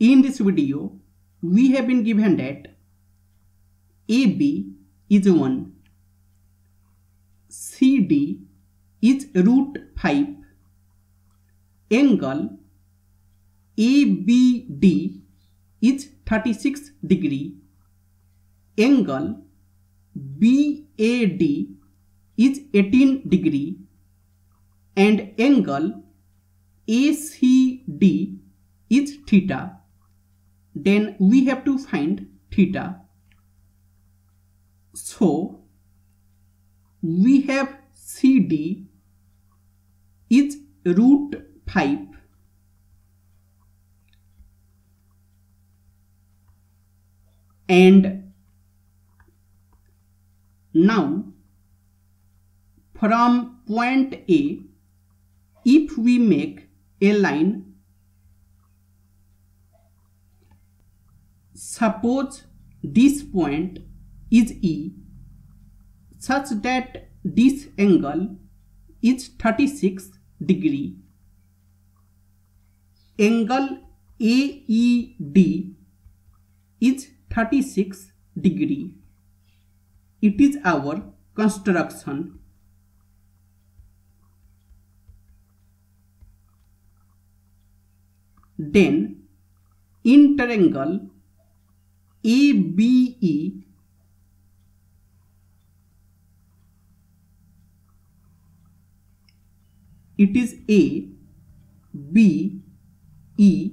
In this video, we have been given that AB is 1, CD is root 5, angle ABD is 36 degree, angle BAD is 18 degree and angle ACD is theta. Then we have to find theta. So we have CD is root 5 and now from point A if we make a line suppose this point is E such that this angle is 36 degree. Angle AED is 36 degree. It is our construction. Then in triangle ABE it is A B E.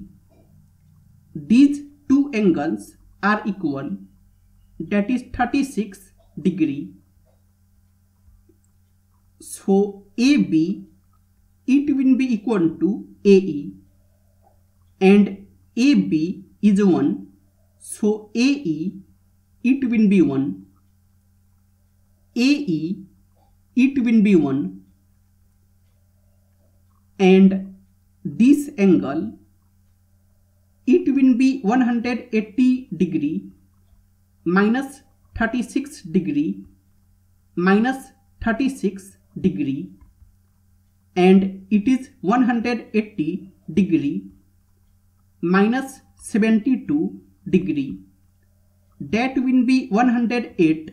These two angles are equal. That is 36 degree. So AB it will be equal to AE and AB is 1 so AE it will be 1 AE it will be 1 and this angle it will be 180 degree minus 36 degree minus 36 degree. And it is 180 degree minus 72 degree. That will be 108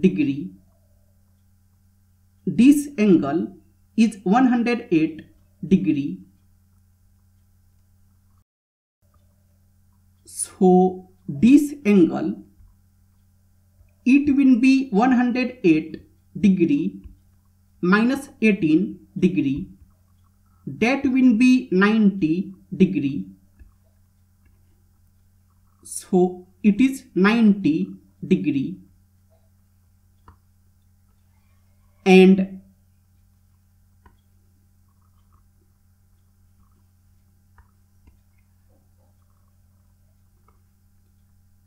degree. This angle is 108 degree. So this angle it will be 108 degree minus 18 degree. That will be 90 degree so it is 90 degree. And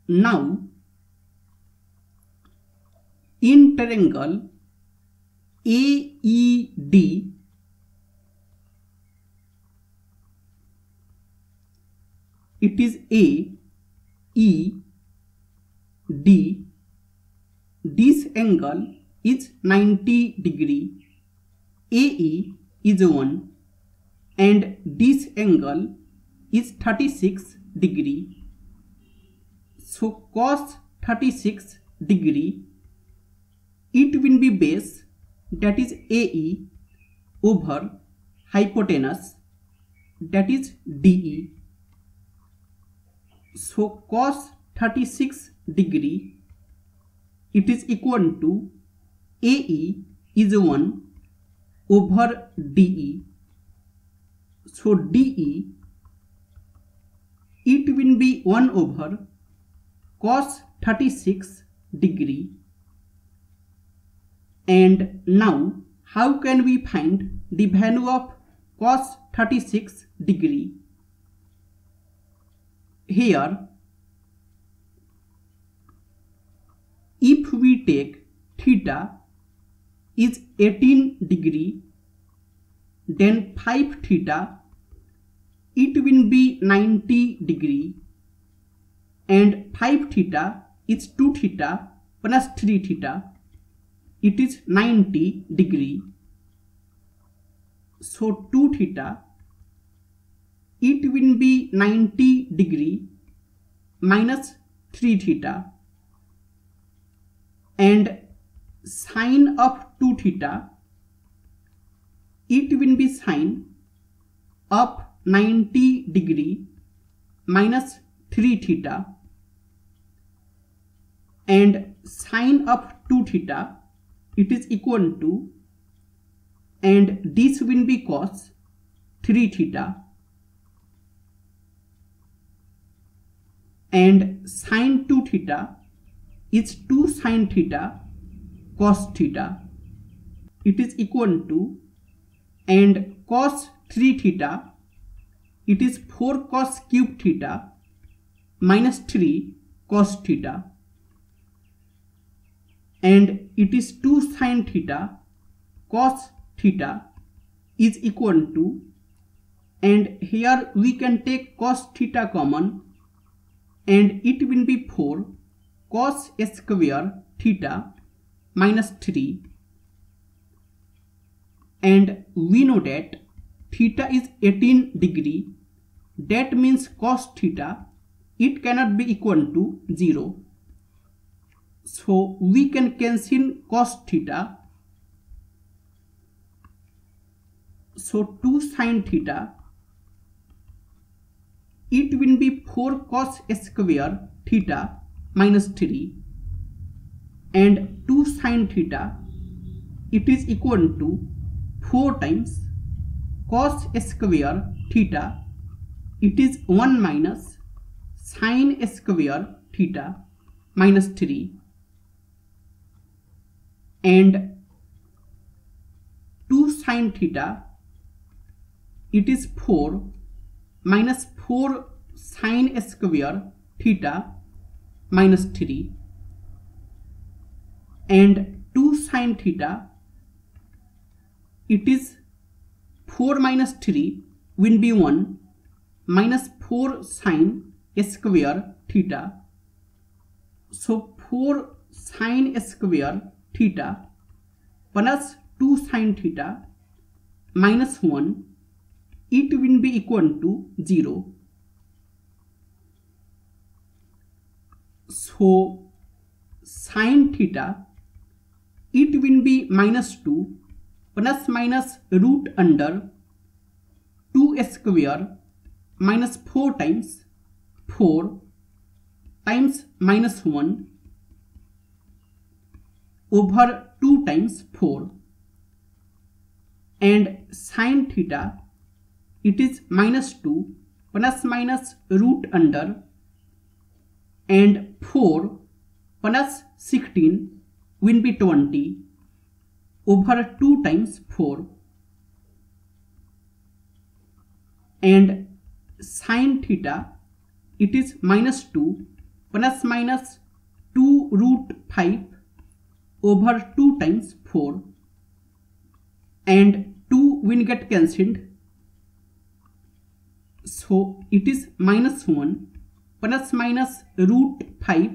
now in triangle AED it is A E D this angle is 90 degree A is one and this angle is 36 degree so cos 36 degree it will be base that is A over hypotenuse that is DE so cos 36 degree it is equal to AE is 1 over DE so DE it will be 1 over cos 36 degree. And now how can we find the value of cos 36 degree here if we take theta is 18 degree then 5 theta it will be 90 degree and 5 theta is 2 theta plus 3 theta it is 90 degree. So 2 theta it will be 90 degree minus 3 theta and sine of 2 theta it will be sine of 90 degree minus 3 theta and sine of 2 theta it is equal to and this will be cos 3 theta and sine 2 theta is 2 sine theta cos theta. It is equal to and cos 3 theta it is 4 cos cube theta minus 3 cos theta. And it is 2 sine theta cos theta is equal to and here we can take cos theta common and it will be 4 cos square theta minus 3 and we know that theta is 18 degree. That means cos theta it cannot be equal to 0 so we can cancel cos theta. So 2 sin theta it will be 4 cos square theta minus 3 and 2 sin theta. It is equal to 4 times cos square theta. It is 1 minus sine square theta minus 3 and 2 sine theta it is 4 minus 4 sine square theta minus 3 and 2 sine theta it is 4 minus 3 will be 1 minus 4 sine square theta. So 4 sine square theta plus 2 sine theta minus 1 it will be equal to 0. So sine theta it will be minus 2 plus minus root under 2 square minus 4 times 4 times minus 1 over 2 times 4 and sine theta it is minus 2 plus minus root under and 4 plus 16 will be 20 over 2 times 4 and sine theta it is minus 2 plus minus 2 root 5 over 2 times 4 and 2 will get cancelled. So it is minus 1 plus minus root 5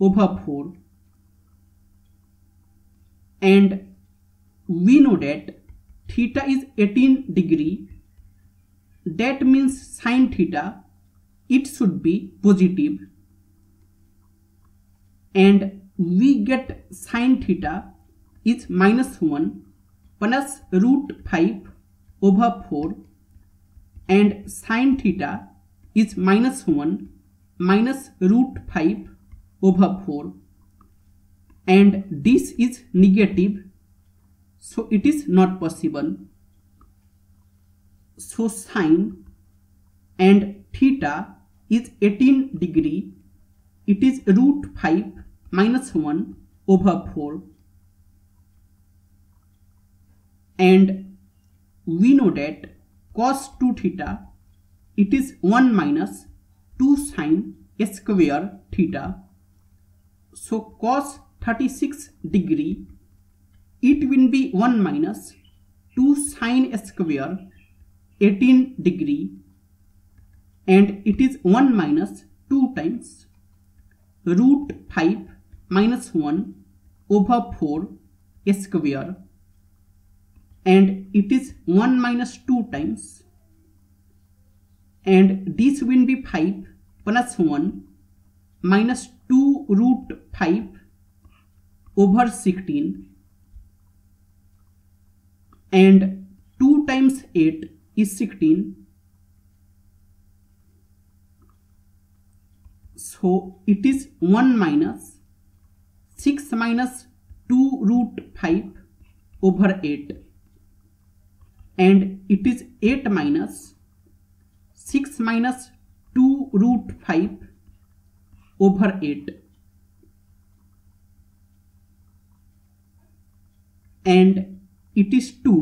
over 4 and we know that theta is 18 degree. That means sine theta it should be positive. And we get sine theta is minus 1 plus root 5 over 4 and sine theta is minus 1 minus root 5 over 4 and this is negative. So it is not possible. So sine and theta is 18 degree. It is root 5 minus 1 over 4 and we know that cos 2 theta it is 1 minus 2 sine square theta so cos 36 degree it will be 1 minus 2 sine square 18 degree and it is 1 minus 2 times root 5 minus 1 over 4 square and it is 1 minus 2 times and this will be 5 plus 1 minus 2 root 5 over 16 and 2 times 8 is 16 so it is 1 minus 6 minus 2 root 5 over 8 and it is 8 minus 6 minus 2 root 5 over 8 and it is 2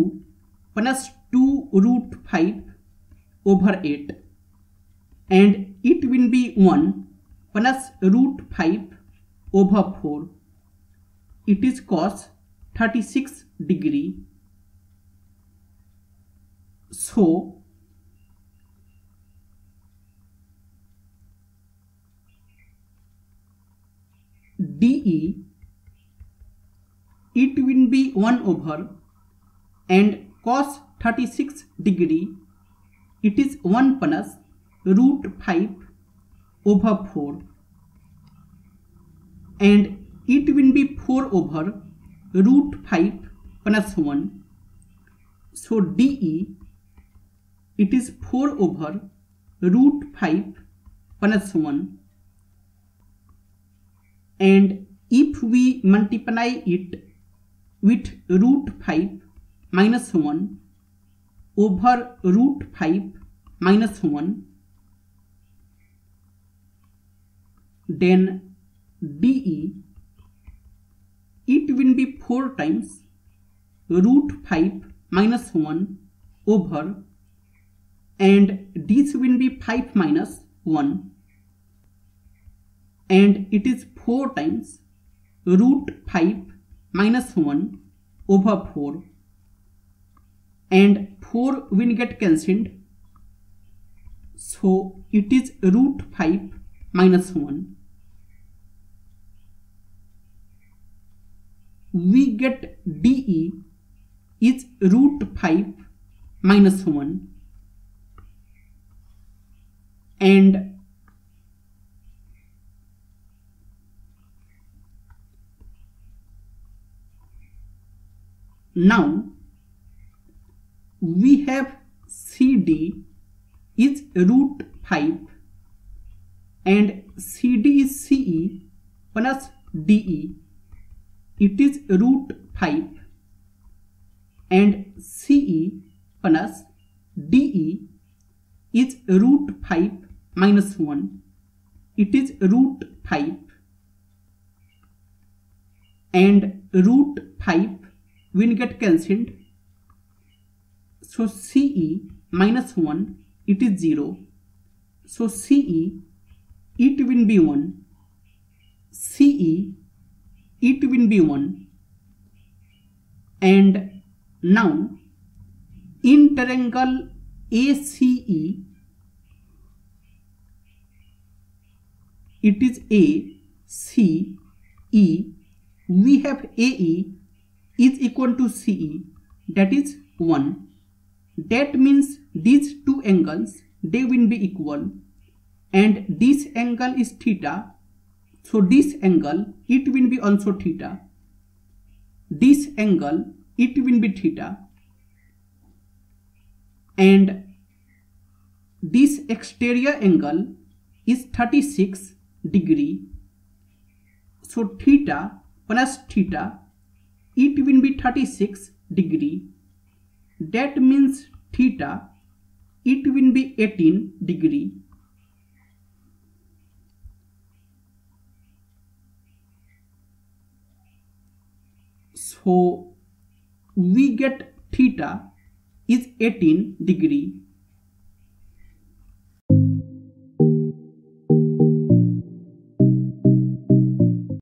plus 2 root 5 over 8 and it will be 1 plus root 5 over 4 it is cos 36 degree. So it will be 1 over and cos 36 degree it is 1 plus root 5 over 4 and it will be 4 over root 5 plus 1 so dE it is 4 over root 5 plus 1 and if we multiply it with root 5 minus 1 over root 5 minus 1 then dE it will be 4 times root 5 minus 1 over and this will be 5 minus 1 and it is 4 times root 5 minus 1 over 4 and 4 will get cancelled. So it is root 5 minus 1 we get dE is root 5 minus 1 and Now we have CD is root 5 and CD is CE plus DE. It is root 5 and CE plus DE is root 5 minus 1. It is root 5 and root 5 will get cancelled. So CE minus 1 it is 0. So CE it will be 1. CE it will be 1. And now in triangle ACE it is A C E we have AE is equal to CE that is 1 that means these two angles they will be equal. And this angle is theta so this angle it will be also theta. This angle it will be theta. And this exterior angle is 36 degree. So theta plus theta it will be 36 degree. That means theta. It will be 18 degree. So we get theta is 18 degree